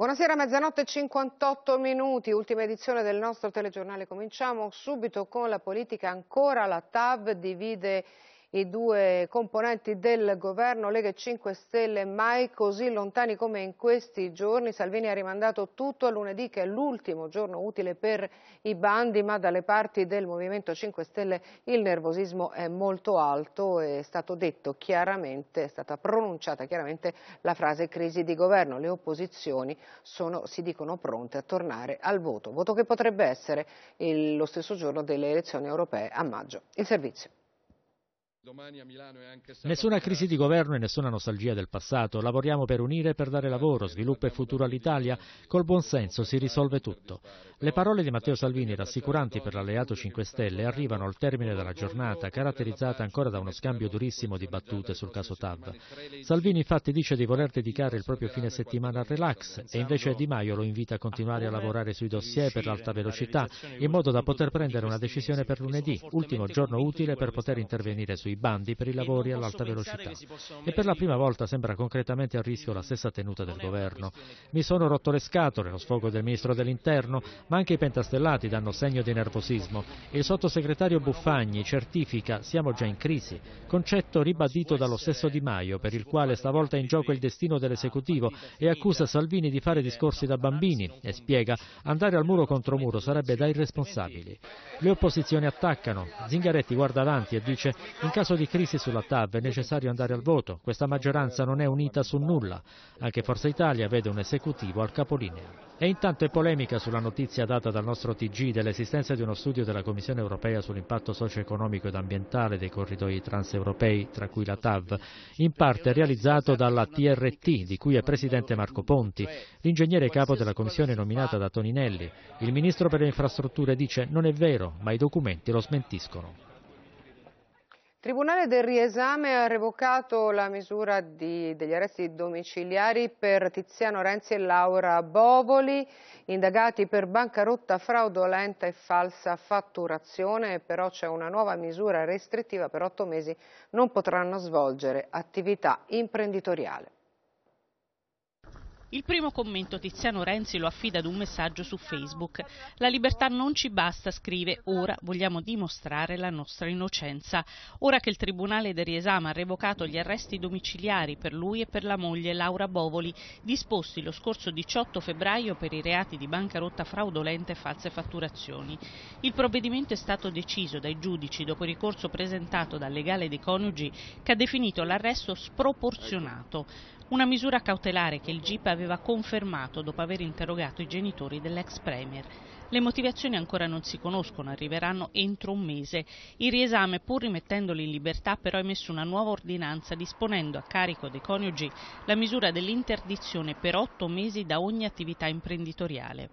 Buonasera, mezzanotte e 58 minuti, ultima edizione del nostro telegiornale. Cominciamo subito con la politica. Ancora la TAV divide i due componenti del governo Lega e 5 Stelle mai così lontani come in questi giorni. Salvini ha rimandato tutto a lunedì che è l'ultimo giorno utile per i bandi, ma dalle parti del Movimento 5 Stelle il nervosismo è molto alto. È stato detto chiaramente, è stata pronunciata chiaramente la frase crisi di governo. Le opposizioni sono, si dicono pronte a tornare al voto, voto che potrebbe essere il, lo stesso giorno delle elezioni europee a maggio. Il servizio. Nessuna crisi di governo e nessuna nostalgia del passato. Lavoriamo per unire, per dare lavoro, sviluppo e futuro all'Italia. Col buonsenso si risolve tutto. Le parole di Matteo Salvini, rassicuranti per l'alleato 5 Stelle, arrivano al termine della giornata, caratterizzata ancora da uno scambio durissimo di battute sul caso TAV. Salvini infatti dice di voler dedicare il proprio fine settimana al relax e invece Di Maio lo invita a continuare a lavorare sui dossier per l'alta velocità, in modo da poter prendere una decisione per lunedì, ultimo giorno utile per poter intervenire sui bandi per i lavori all'alta velocità. E per la prima volta sembra concretamente a rischio la stessa tenuta del governo. Mi sono rotto le scatole, lo sfogo del ministro dell'interno, ma anche i pentastellati danno segno di nervosismo. Il sottosegretario Buffagni certifica siamo già in crisi, concetto ribadito dallo stesso Di Maio, per il quale stavolta è in gioco il destino dell'esecutivo e accusa Salvini di fare discorsi da bambini e spiega andare al muro contro muro sarebbe da irresponsabili. Le opposizioni attaccano, Zingaretti guarda avanti e dice in caso di crisi sulla TAV è necessario andare al voto, questa maggioranza non è unita su nulla, anche Forza Italia vede un esecutivo al capolinea. E intanto è polemica sulla notizia data dal nostro TG dell'esistenza di uno studio della Commissione europea sull'impatto socio-economico ed ambientale dei corridoi transeuropei, tra cui la TAV, in parte realizzato dalla TRT, di cui è presidente Marco Ponti, l'ingegnere capo della commissione nominata da Toninelli. Il ministro per le infrastrutture dice non è vero, ma i documenti lo smentiscono. Tribunale del riesame ha revocato la misura di, degli arresti domiciliari per Tiziano Renzi e Laura Bovoli, indagati per bancarotta fraudolenta e falsa fatturazione, però c'è una nuova misura restrittiva per otto mesi, non potranno svolgere attività imprenditoriale. Il primo commento Tiziano Renzi lo affida ad un messaggio su Facebook. La libertà non ci basta, scrive, ora vogliamo dimostrare la nostra innocenza. Ora che il Tribunale del riesame ha revocato gli arresti domiciliari per lui e per la moglie Laura Bovoli, disposti lo scorso 18 febbraio per i reati di bancarotta fraudolenta e false fatturazioni. Il provvedimento è stato deciso dai giudici dopo il ricorso presentato dal legale dei coniugi che ha definito l'arresto sproporzionato una misura cautelare che il GIP aveva confermato dopo aver interrogato i genitori dell'ex Premier. Le motivazioni ancora non si conoscono, arriveranno entro un mese. Il riesame, pur rimettendoli in libertà, però ha emesso una nuova ordinanza disponendo a carico dei coniugi la misura dell'interdizione per otto mesi da ogni attività imprenditoriale.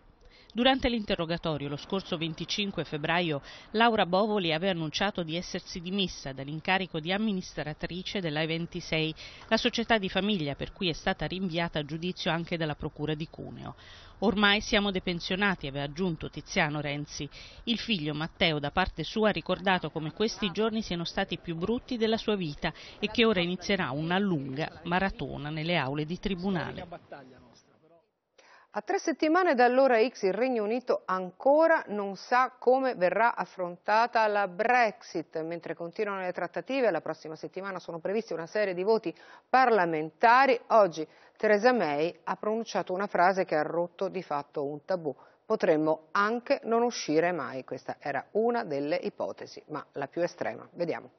Durante l'interrogatorio lo scorso 25 febbraio Laura Bovoli aveva annunciato di essersi dimessa dall'incarico di amministratrice della E26, la società di famiglia per cui è stata rinviata a giudizio anche dalla Procura di Cuneo. Ormai siamo depensionati, aveva aggiunto Tiziano Renzi. Il figlio Matteo da parte sua ha ricordato come questi giorni siano stati più brutti della sua vita e che ora inizierà una lunga maratona nelle aule di tribunale. A tre settimane dall'ora X il Regno Unito ancora non sa come verrà affrontata la Brexit, mentre continuano le trattative, la prossima settimana sono previsti una serie di voti parlamentari. Oggi Theresa May ha pronunciato una frase che ha rotto di fatto un tabù. Potremmo anche non uscire mai, questa era una delle ipotesi, ma la più estrema. Vediamo.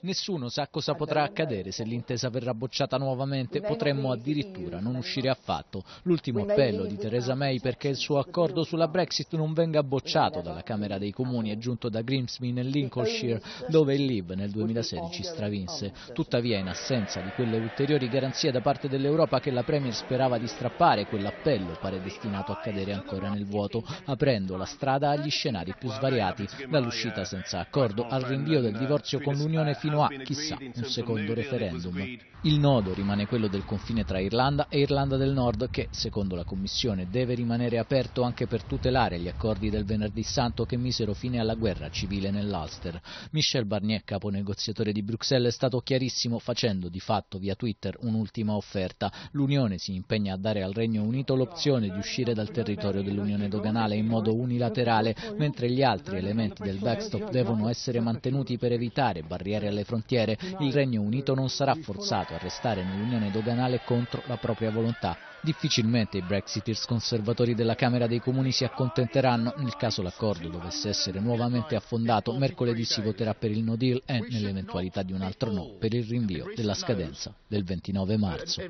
Nessuno sa cosa potrà accadere. Se l'intesa verrà bocciata nuovamente, potremmo addirittura non uscire affatto. L'ultimo appello di Theresa May perché il suo accordo sulla Brexit non venga bocciato dalla Camera dei Comuni è giunto da Grimsby nel Lincolnshire, dove il Lib nel 2016 stravinse. Tuttavia, in assenza di quelle ulteriori garanzie da parte dell'Europa che la Premier sperava di strappare, quell'appello pare destinato a cadere ancora nel vuoto, aprendo la strada agli scenari più svariati, dall'uscita senza accordo al rinvio del divorzio con l'Unione fino a, chissà, un secondo referendum. Il nodo rimane quello del confine tra Irlanda e Irlanda del Nord che, secondo la Commissione, deve rimanere aperto anche per tutelare gli accordi del venerdì santo che misero fine alla guerra civile nell'Ulster. Michel Barnier, capo negoziatore di Bruxelles, è stato chiarissimo facendo di fatto via Twitter un'ultima offerta. L'Unione si impegna a dare al Regno Unito l'opzione di uscire dal territorio dell'Unione doganale in modo unilaterale, mentre gli altri elementi del backstop devono essere mantenuti per evitare barriere alle frontiere. Il Regno Unito non sarà forzato a restare nell'unione doganale contro la propria volontà. Difficilmente i Brexiteers conservatori della Camera dei Comuni si accontenteranno. Nel caso l'accordo dovesse essere nuovamente affondato, mercoledì si voterà per il no deal e, nell'eventualità di un altro no, per il rinvio della scadenza del 29 marzo.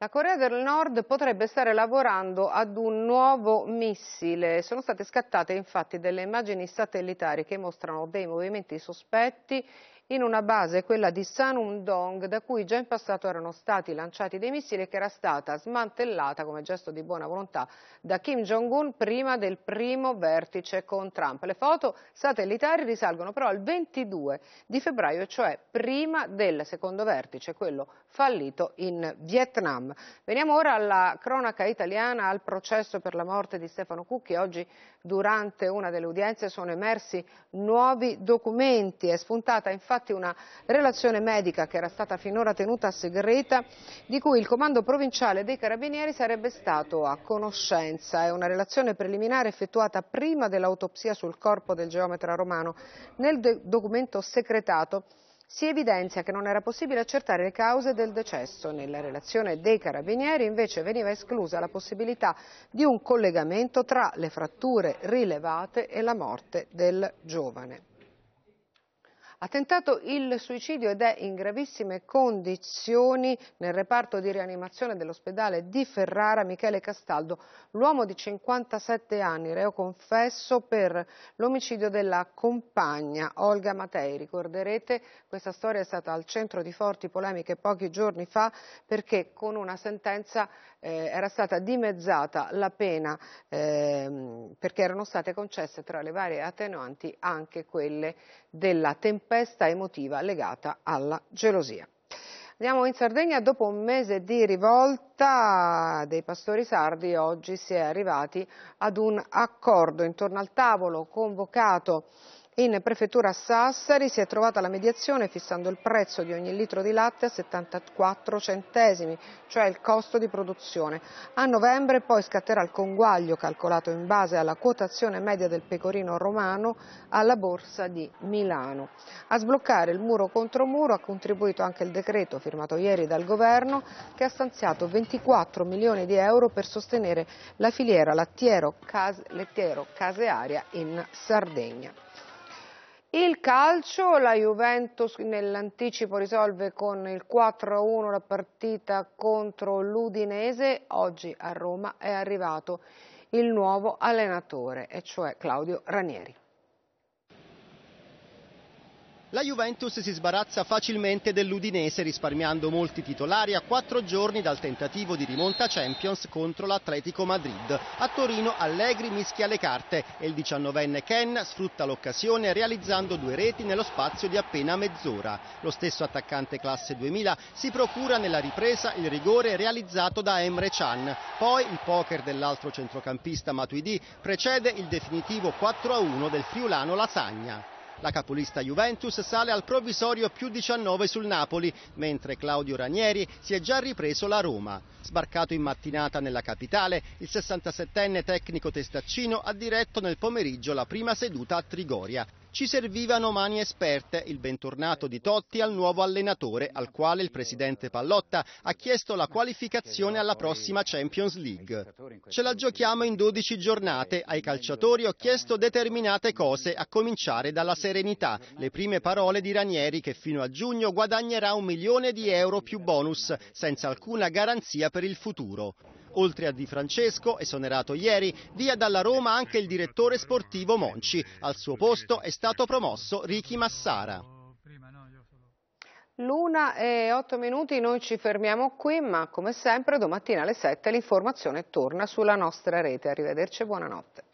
La Corea del Nord potrebbe stare lavorando ad un nuovo missile. Sono state scattate infatti delle immagini satellitari che mostrano dei movimenti sospetti in una base, quella di Sanum-dong, da cui già in passato erano stati lanciati dei missili e che era stata smantellata come gesto di buona volontà da Kim Jong-un prima del primo vertice con Trump. Le foto satellitari risalgono però al 22 di febbraio, cioè prima del secondo vertice, quello fallito in Vietnam. Veniamo ora alla cronaca italiana, al processo per la morte di Stefano Cucchi. Oggi durante una delle udienze sono emersi nuovi documenti. È spuntata infatti infatti una relazione medica che era stata finora tenuta segreta, di cui il Comando Provinciale dei Carabinieri sarebbe stato a conoscenza. È una relazione preliminare effettuata prima dell'autopsia sul corpo del geometra romano. Nel documento secretato si evidenzia che non era possibile accertare le cause del decesso. Nella relazione dei carabinieri invece veniva esclusa la possibilità di un collegamento tra le fratture rilevate e la morte del giovane. Ha tentato il suicidio ed è in gravissime condizioni nel reparto di rianimazione dell'ospedale di Ferrara Michele Castaldo, l'uomo di 57 anni, reo confesso per l'omicidio della compagna Olga Matei. Ricorderete, questa storia è stata al centro di forti polemiche pochi giorni fa perché con una sentenza eh, era stata dimezzata la pena eh, perché erano state concesse tra le varie attenuanti anche quelle della tempesta emotiva legata alla gelosia. Andiamo in Sardegna, dopo un mese di rivolta dei pastori sardi, oggi si è arrivati ad un accordo intorno al tavolo convocato in prefettura Sassari si è trovata la mediazione fissando il prezzo di ogni litro di latte a 74 centesimi, cioè il costo di produzione. A novembre poi scatterà il conguaglio calcolato in base alla quotazione media del pecorino romano alla borsa di Milano. A sbloccare il muro contro muro ha contribuito anche il decreto firmato ieri dal governo che ha stanziato 24 milioni di euro per sostenere la filiera lattiero-casearia in Sardegna. Il calcio, la Juventus nell'anticipo risolve con il 4-1 la partita contro l'Udinese, oggi a Roma è arrivato il nuovo allenatore, e cioè Claudio Ranieri. La Juventus si sbarazza facilmente dell'Udinese risparmiando molti titolari a quattro giorni dal tentativo di rimonta Champions contro l'Atletico Madrid. A Torino Allegri mischia le carte e il diciannovenne Ken sfrutta l'occasione realizzando due reti nello spazio di appena mezz'ora. Lo stesso attaccante classe 2000 si procura nella ripresa il rigore realizzato da Emre Can. Poi il poker dell'altro centrocampista Matuidi precede il definitivo 4-1 del friulano Lasagna. La capolista Juventus sale al provvisorio più 19 sul Napoli, mentre Claudio Ranieri si è già ripreso la Roma. Sbarcato in mattinata nella capitale, il 67enne tecnico testaccino ha diretto nel pomeriggio la prima seduta a Trigoria. Ci servivano mani esperte, il bentornato di Totti al nuovo allenatore, al quale il presidente Pallotta ha chiesto la qualificazione alla prossima Champions League. Ce la giochiamo in 12 giornate, ai calciatori ho chiesto determinate cose, a cominciare dalla serenità, le prime parole di Ranieri che fino a giugno guadagnerà un milione di euro più bonus, senza alcuna garanzia per il futuro. Oltre a Di Francesco, esonerato ieri, via dalla Roma anche il direttore sportivo Monci. Al suo posto è stato promosso Ricky Massara. L'una e otto minuti, noi ci fermiamo qui, ma come sempre domattina alle sette l'informazione torna sulla nostra rete. Arrivederci e buonanotte.